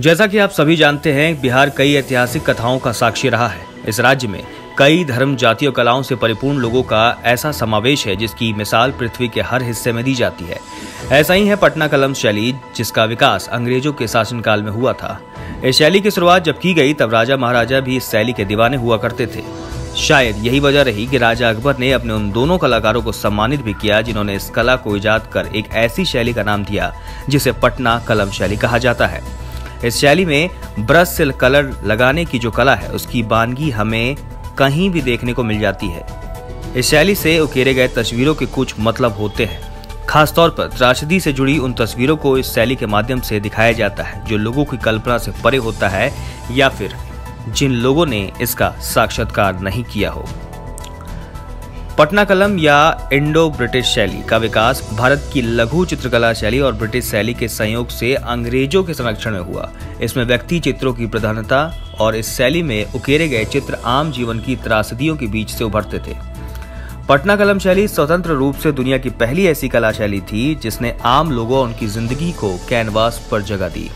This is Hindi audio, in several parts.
जैसा कि आप सभी जानते हैं, बिहार कई ऐतिहासिक कथाओं का साक्षी रहा है। इस राज्य में कई धर्म जातीय कलाओं से परिपूर्ण लोगों का ऐसा समावेश है, जिसकी मिसाल पृथ्वी के हर हिस्से में दी जाती है। ऐसा ही है पटना कलम शैली, जिसका विकास अंग्रेज़ों के शासनकाल में हुआ था। इस शैली की शुरुआत जब की गई, तब राजा महाराजा भी इस शैली के दीवाने हुआ करते थे। शायद यही वजह रही कि राजा अकबर ने अपने उन दोनों कलाकारों को सम्मानित भी किया, जिन्होंने इस कला को ईजाद कर एक ऐसी शैली का नाम दिया, जिसे पटना कलम शैली कहा जाता है। इस शैली में ब्रश से कलर लगाने की जो कला है, उसकी बानगी हमें कहीं भी देखने को मिल जाती है। इस शैली से उकेरे गए तस्वीरों के कुछ मतलब होते हैं। खासतौर पर त्रासदी से जुड़ी उन तस्वीरों को इस शैली के माध्यम से दिखाया जाता है, जो लोगों की कल्पना से परे होता है या फिर जिन लोगों ने इसका साक्षात्कार नहीं किया हो। पटना कलम या इंडो ब्रिटिश शैली का विकास भारत की लघु चित्रकला शैली और ब्रिटिश शैली के संयोग से अंग्रेज़ों के संरक्षण में हुआ। इसमें व्यक्ति चित्रों की प्रधानता और इस शैली में उकेरे गए चित्र आम जीवन की त्रासदियों के बीच से उभरते थे। पटना कलम शैली स्वतंत्र रूप से दुनिया की पहली ऐसी कला शैली थी, जिसने आम लोगों और उनकी ज़िंदगी को कैनवास पर जगह दी।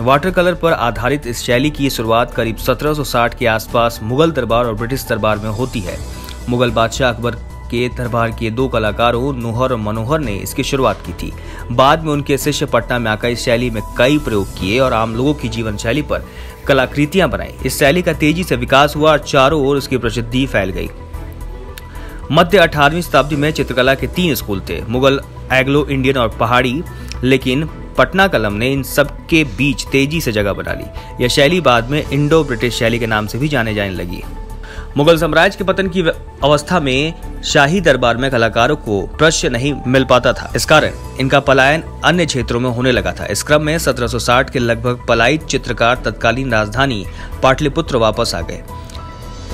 वाटर कलर पर आधारित इस शैली की शुरुआत करीब 1760 के आसपास मुगल दरबार और ब्रिटिश दरबार में होती है। मुगल बादशाह अकबर के दरबार के दो कलाकारों, नोहर और मनोहर, ने इसकी शुरुआत की थी। बाद में उनके शिष्य पटना में आकर इस शैली में कई प्रयोग किए और आम लोगों की जीवन शैली पर कलाकृतियाँ बनाई। इस शैली का तेज़ी से विकास हुआ और चारों ओर इसकी प्रसिद्धि फैल गई। मध्य अठारहवीं शताब्दी में चित्रकला के तीन स्कूल थे, मुगल, एग्लो, इंडियन और पहाड़ी। लेकिन पटना कलम ने इन सब के बीच तेज़ी से जगह बना ली। यह शैली बाद में इंडो ब्रिटिश शैली के नाम से भी जाने जाने लगी। मुगल साम्राज्य के पतन की अवस्था में शाही दरबार में कलाकारों को प्रश्य नहीं मिल पाता था। इस कारण इनका पलायन अन्य क्षेत्रों में होने लगा था। इस क्रम में 1760 के लगभग पलायित चित्रकार तत्कालीन राजधानी पाटलिपुत्र वापस आ गए।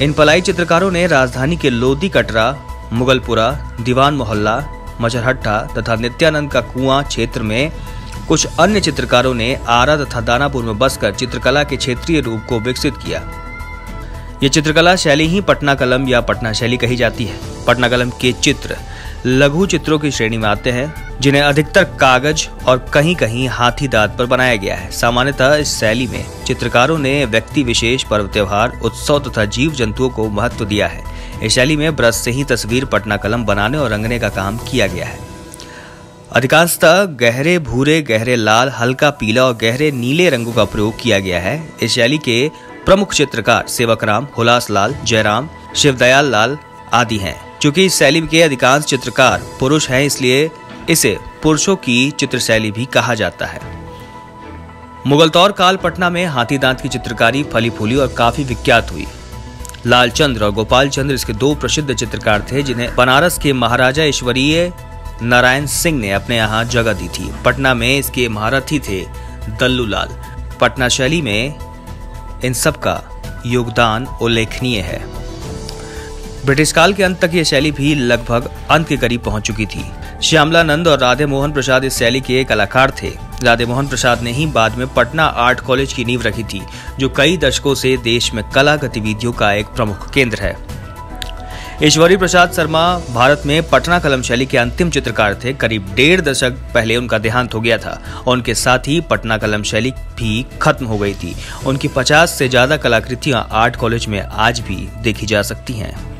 इन पलायित चित्रकारों ने राजधानी के लोधी कटरा, मुगलपुरा, दीवान मोहल्ला मजरहट्टा तथा नित्यानंद का कुआँ क्षेत्र में कुछ अन्य चित्रकारों ने आरा तथा दानापुर में बसकर चित्रकला के क्षेत्रीय रूप को विकसित किया। ये चित्रकला शैली ही पटना कलम या पटना शैली कही जाती है। पटना कलम के चित्र लघु चित्रों की श्रेणी में आते हैं, जिन्हें अधिकतर कागज़ और कहीं कहीं हाथी दांत पर बनाया गया है। सामान्यतः इस शैली में चित्रकारों ने व्यक्ति विशेष पर्व, त्योहार, उत्सव तथा जीव जंतुओं को महत्व दिया है। इस शैली में ब्रश से ही तस्वीर पटना कलम बनाने और रंगने का काम किया गया है। अधिकांशतः गहरे, भूरे, गहरे, लाल, हल्का पीला और गहरे नीले रंगों का प्रयोग किया गया है। इस शैली के प्रमुख चित्रकार सेवकराम हुलास लाल जयराम शिवदयाल लाल आदि हैं। क्योंकि इस शैली के अधिकांश चित्रकार पुरुष हैं, इसलिए इसे पुरुषों की चित्र शैली भी कहा जाता है। मुगल तौर काल पटना में हाथी दांत की चित्रकारी फली फूली और काफ़ी विख्यात हुई। लालचंद्र और गोपाल चंद्र इसके दो प्रसिद्ध चित्रकार थे, जिन्हें बनारस के महाराजा ईश्वरीय नारायण सिंह ने अपने यहाँ जगह दी थी। पटना में इसके महारथी थे दल्लू लाल पटना शैली में इन सब का योगदान उल्लेखनीय है। ब्रिटिश काल के अंत तक यह शैली भी लगभग अंत के करीब पहुँच चुकी थी। श्यामला नंद और राधे मोहन प्रसाद इस शैली के कलाकार थे। राधे मोहन प्रसाद ने ही बाद में पटना आर्ट कॉलेज की नींव रखी थी, जो कई दशकों से देश में कला गतिविधियों का एक प्रमुख केंद्र है। ईश्वरी प्रसाद शर्मा भारत में पटना कलम शैली के अंतिम चित्रकार थे। करीब डेढ़ दशक पहले उनका देहांत हो गया था और उनके साथ ही पटना कलम शैली भी खत्म हो गई थी। उनकी पचास से ज़्यादा कलाकृतियाँ आर्ट कॉलेज में आज भी देखी जा सकती हैं।